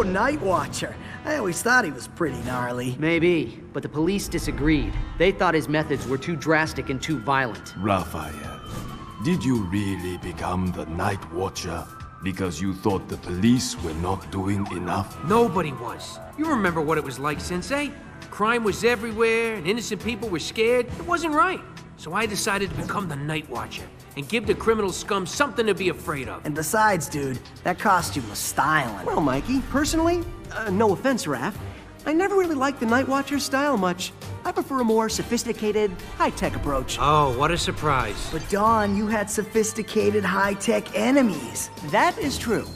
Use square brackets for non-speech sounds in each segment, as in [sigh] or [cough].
Oh, Night Watcher. I always thought he was pretty gnarly. Maybe, but the police disagreed. They thought his methods were too drastic and too violent. Raphael, did you really become the Night Watcher because you thought the police were not doing enough? Nobody was. You remember what it was like, Sensei? Crime was everywhere, and innocent people were scared. It wasn't right. So I decided to become the Night Watcher and give the criminal scum something to be afraid of. And besides, dude, that costume was styling. Well, Mikey, personally, uh, no offense, Raph, I never really liked the Night Watcher's style much. I prefer a more sophisticated, high-tech approach. Oh, what a surprise. But Don, you had sophisticated, high-tech enemies. That is true.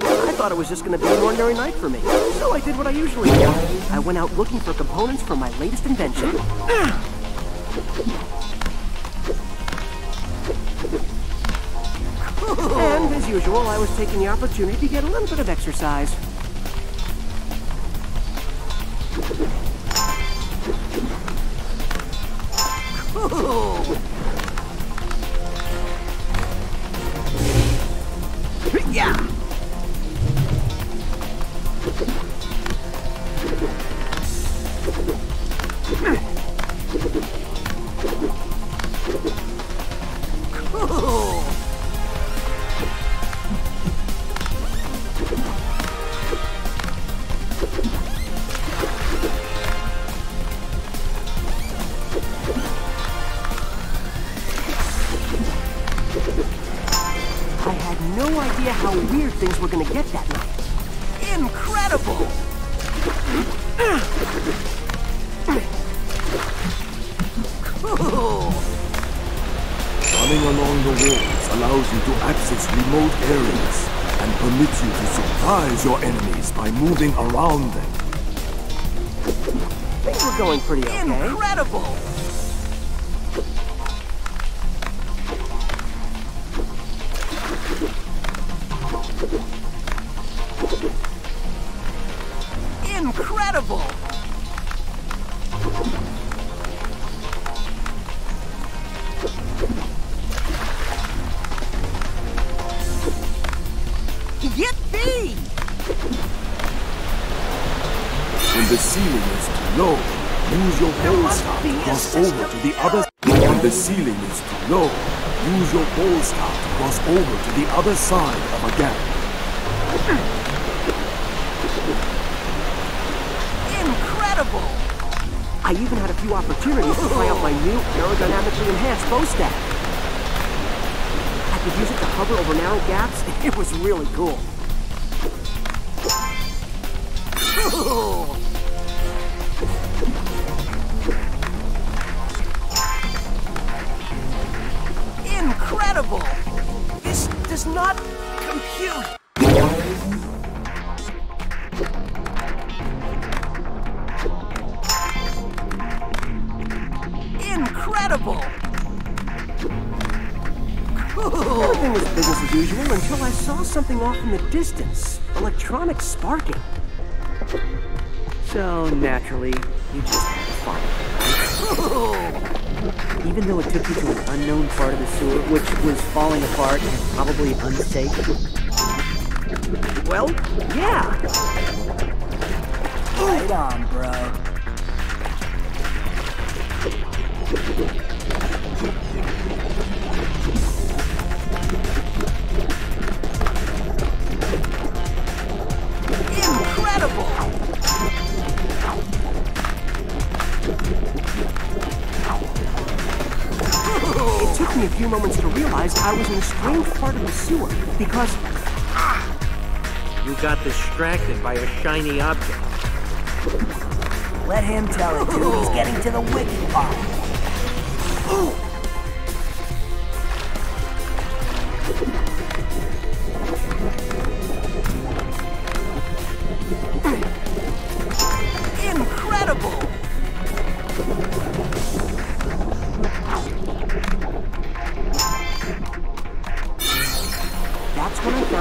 I thought it was just gonna be an ordinary night for me, so I did what I usually do. I went out looking for components for my latest invention. [clears throat] usual, I was taking the opportunity to get a little bit of exercise. [laughs] Cool. Had no idea how weird things were gonna get that night. Incredible! Cool! Running along the walls allows you to access remote areas and permits you to surprise your enemies by moving around them. Things were going pretty okay. Incredible! Incredible! Yippee! When the ceiling is too low, use your pole staff to cross over to the other. side. When the ceiling is too low, use your pole staff to cross over to the other side of a gap. Incredible! I even had a few opportunities to try out my new aerodynamically enhanced bo staff. I could use it to hover over narrow gaps. [laughs] It was really cool. Cool! [laughs] Incredible! This does not compute! Incredible! Cool! Everything was business as usual until I saw something off in the distance. Electronics sparking. So, naturally, you just had to follow it. Even though it took you to an unknown part of the sewer, which was falling apart and probably unsafe. Well, yeah. Right on, bro. Incredible! It took me a few moments to realize I was in a strange part of the sewer because You got distracted by a shiny object. Let him tell it, dude. He's getting to the wicked part.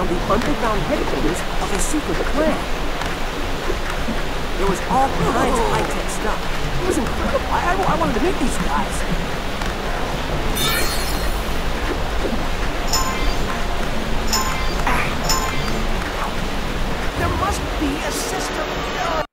The underground headquarters of a secret clan. There was all kinds of high-tech stuff. It was incredible. I, I, I wanted to meet these guys. There must be a system. This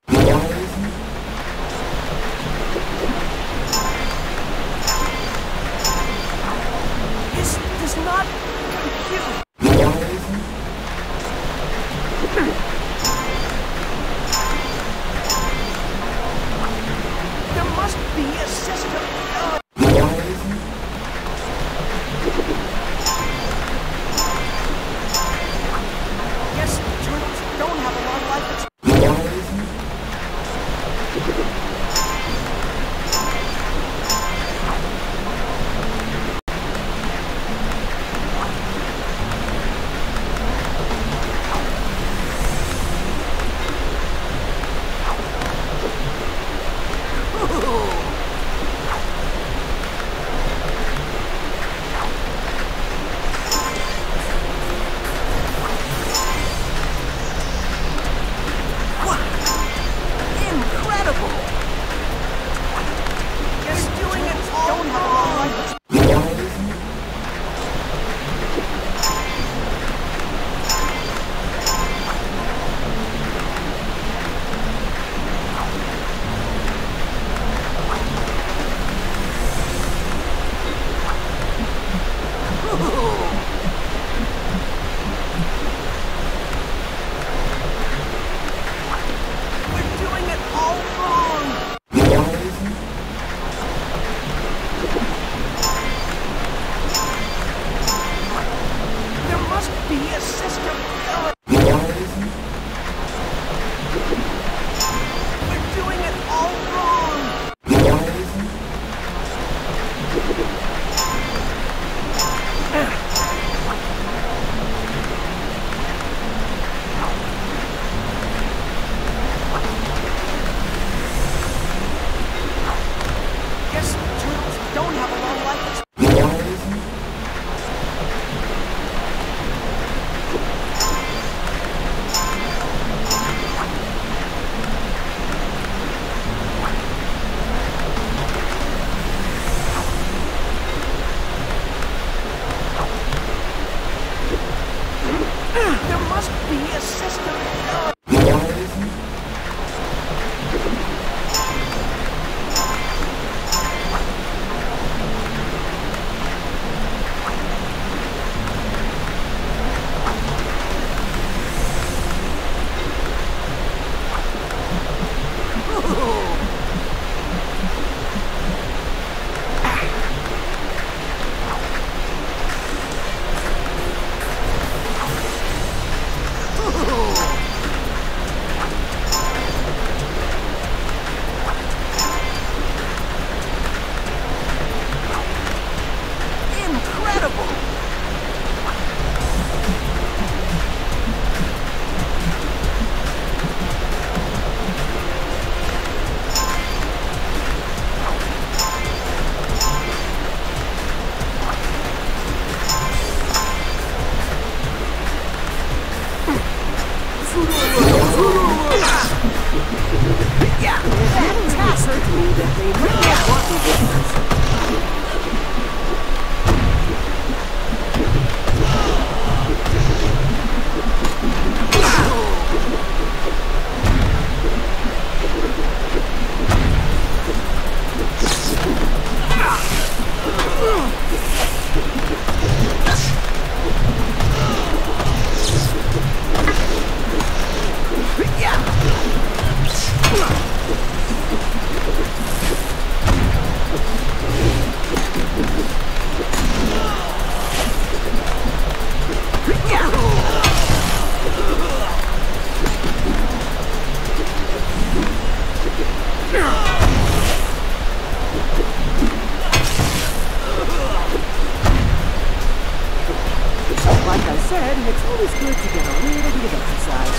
always good to get a little bit of exercise.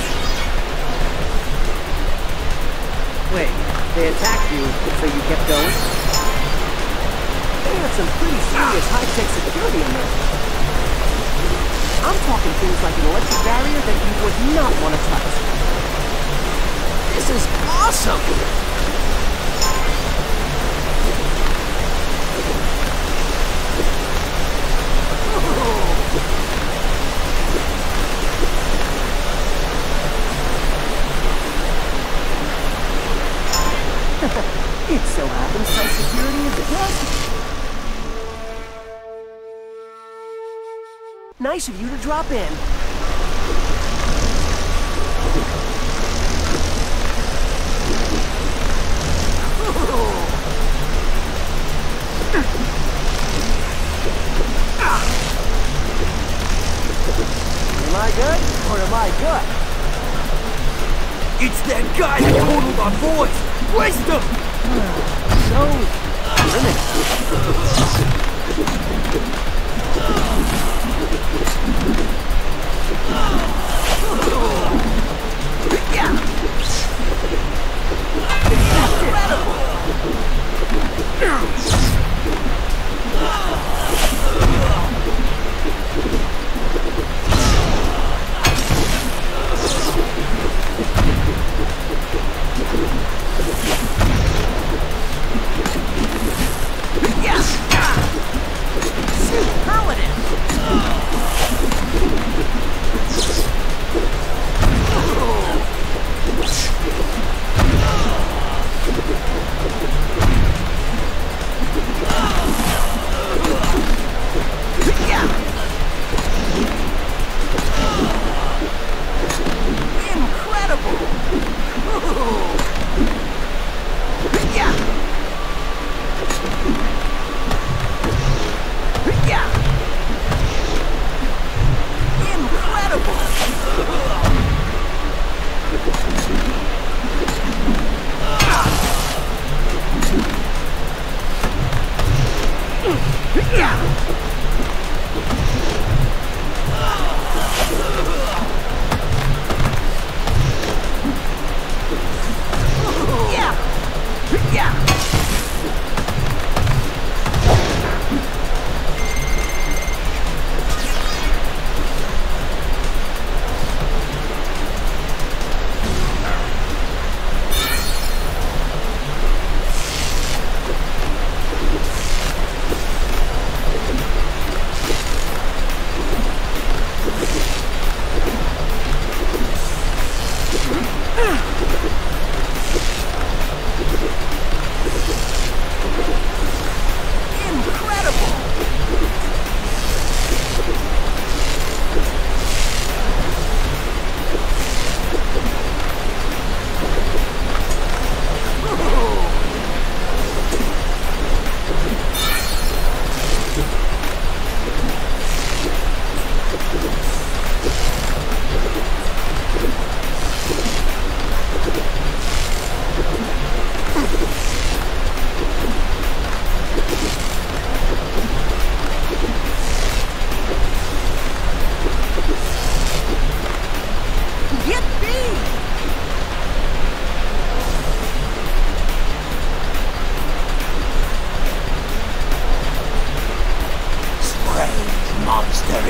Wait, they attacked you, so you kept going? They had some pretty serious high-tech security in there. I'm talking things like an electric barrier that you would not want to touch. This is awesome! Nice of you to drop in. Am I good or am I good? It's that guy that totaled our boys! Wisdom! So limited. Paladin!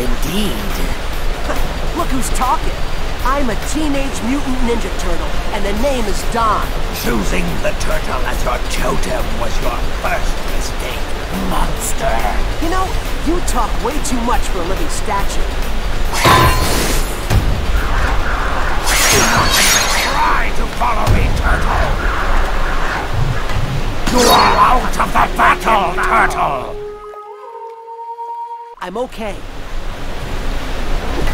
Indeed. Look who's talking. I'm a teenage mutant ninja turtle, and the name is Don. Choosing the turtle as your totem was your first mistake, monster. You know, you talk way too much for a living statue. Try to follow me, turtle. You are out of the battle, turtle. I'm okay. Yeah! Pathetic in battle. Yeah! Oh my god! Not fast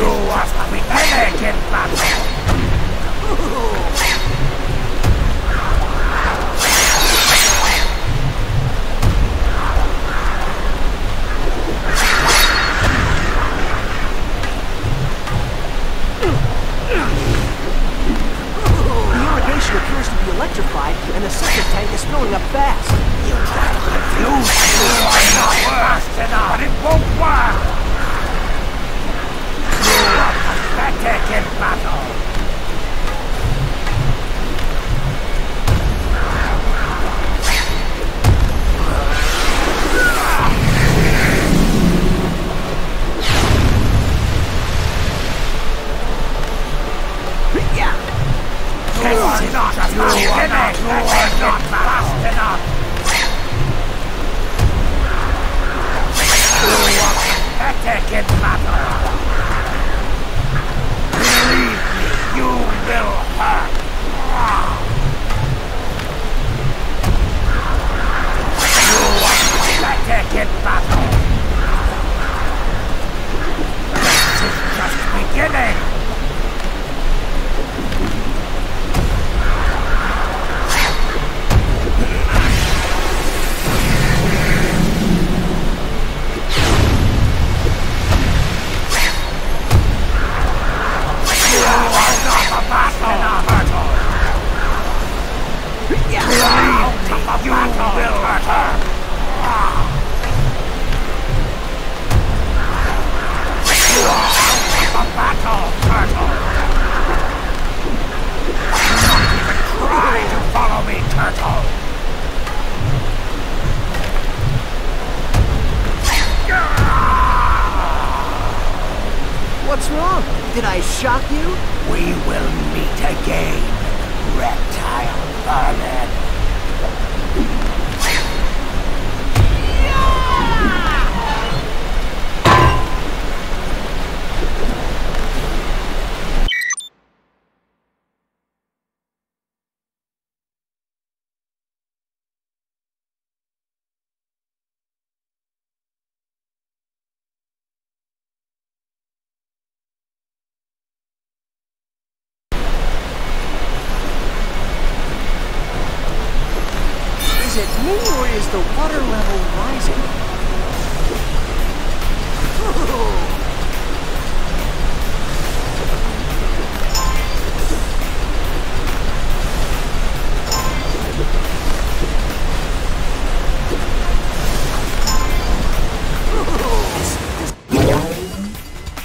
If you pathetic the water level rising?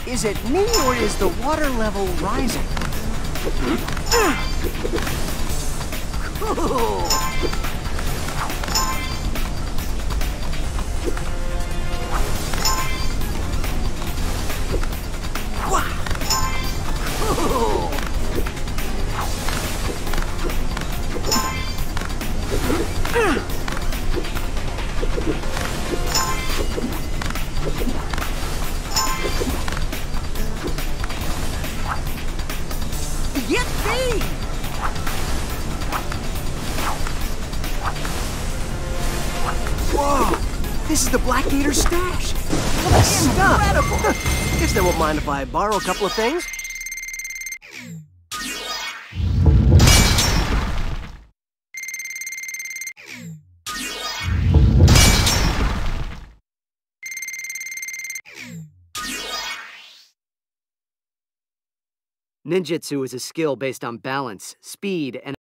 Is it me or is the water level rising? Cool. Whoa! This is the Black Gator stash! This stuff! Incredible! [laughs] Guess they won't mind if I borrow a couple of things. Ninjutsu is a skill based on balance, speed, and